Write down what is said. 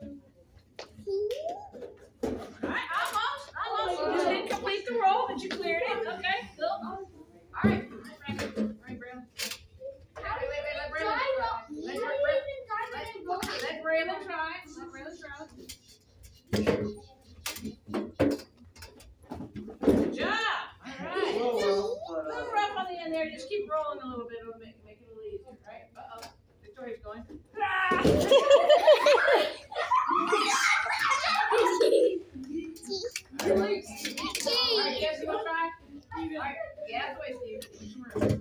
All right, almost, almost. You just didn't complete the roll, but you cleared it. Okay, All right. All right, Brandon. All right, Brandon. Wait, wait, wait, Brandon. Let Brandon try. Let Brandon try. Good job. All right. Whoa, whoa. A little rough on the end there. Just keep rolling a little bit. It'll make, make it a little easier, right? Uh-oh. Victoria's going. Ah! Israel.